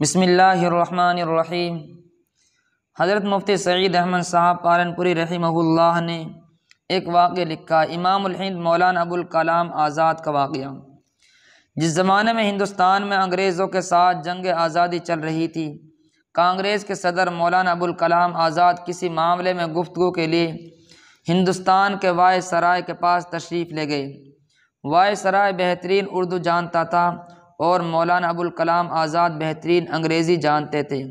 बसमीम हज़रत मुफ्ती सईद अहमद साहब पालनपुरी रहीमहुल्लाह ने एक वाक़ लिखा इमाम हिंद मौलाना अबुल कलाम आज़ाद का वाक़ जिस ज़माने में हिंदुस्तान में अंग्रेज़ों के साथ जंग आज़ादी चल रही थी, कांग्रेस के सदर मौलाना अबुल कलाम आज़ाद किसी मामले में गुफ्तु के लिए हिंदुस्तान के वाय सराय के पास तशरीफ़ ले गए। वाय सराय बेहतरीन उर्दू जानता था और मौलाना अबुल कलाम आज़ाद बेहतरीन अंग्रेज़ी जानते थे।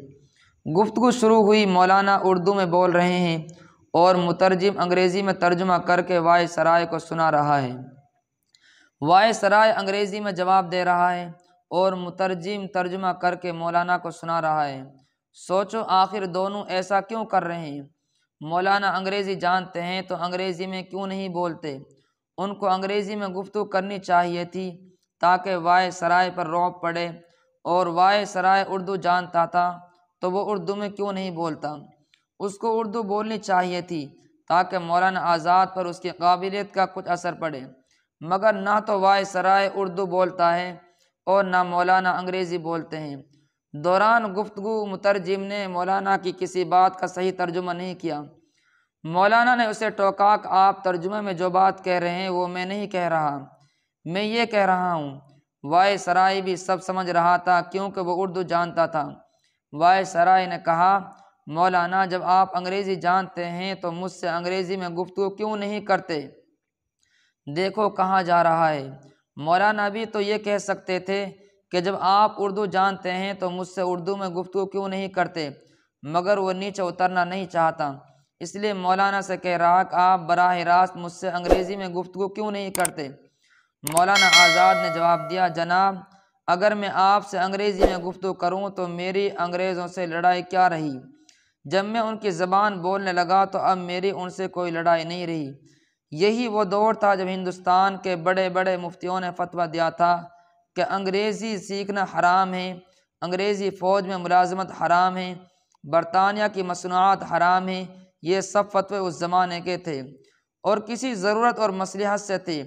गुफ्तु शुरू हुई, मौलाना उर्दू में बोल रहे हैं और मुतरजम अंग्रेज़ी में तर्जुमा करके वाय सराय को सुना रहा है। वाय सराय अंग्रेज़ी में जवाब दे रहा है और मुतरजम तर्जुमा करके मौलाना को सुना रहा है। सोचो, आखिर दोनों ऐसा क्यों कर रहे हैं? मौलाना अंग्रेज़ी जानते हैं तो अंग्रेज़ी में क्यों नहीं बोलते? उनको अंग्रेज़ी में गुफ्तु करनी चाहिए थी। ताकि वाय सराय पर रौब पड़े और वाय सराय उर्दू जानता था तो वो उर्दू में क्यों नहीं बोलता? उसको उर्दू बोलनी चाहिए थी ताकि मौलाना आज़ाद पर उसकी काबिलियत का कुछ असर पड़े। मगर ना तो वाय सराय उर्दू बोलता है और ना मौलाना अंग्रेज़ी बोलते हैं। दौरान गुफ्तु मुतरजिम ने मौलाना की किसी बात का सही तर्जुमा नहीं किया। मौलाना ने उसे टोका आप तर्जुमे में जो बात कह रहे हैं वो मैं नहीं कह रहा। मैं ये कह रहा हूँ वाय सराय भी सब समझ रहा था क्योंकि वो उर्दू जानता था। वाय सराय ने कहा, मौलाना जब आप अंग्रेज़ी जानते हैं तो मुझसे अंग्रेज़ी में गुफ्तु क्यों नहीं करते? देखो कहाँ जा रहा है। मौलाना भी तो ये कह सकते थे कि जब आप उर्दू जानते हैं तो मुझसे उर्दू में गुफ्तु क्यों नहीं करते? मगर वो नीचे उतरना नहीं चाहता। इसलिए मौलाना से कह रहा कि आप बराह रास्त मुझसे अंग्रेज़ी में गुफ्तु क्यों नहीं करते? मौलाना आज़ाद ने जवाब दिया, जनाब, अगर मैं आपसे अंग्रेज़ी में गुफ्तु करूँ तो मेरी अंग्रेज़ों से लड़ाई क्या रही? जब मैं उनकी ज़बान बोलने लगा तो अब मेरी उनसे कोई लड़ाई नहीं रही। यही वो दौर था जब हिंदुस्तान के बड़े बड़े मुफ्तियों ने फतवा दिया था कि अंग्रेज़ी सीखना हराम है, अंग्रेज़ी फ़ौज में मुलाजमत हराम है, बरतानिया की मसनूआत हराम है, ये सब फतवे उस ज़माने के थे। और किसी ज़रूरत और मसलहत से थे।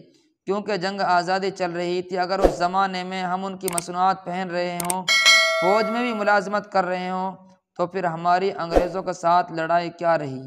क्योंकि जंग आज़ादी चल रही थी, अगर उस ज़माने में हम उनकी मसनूआत पहन रहे हों, फ़ौज में भी मुलाजमत कर रहे हों तो फिर हमारी अंग्रेज़ों के साथ लड़ाई क्या रही?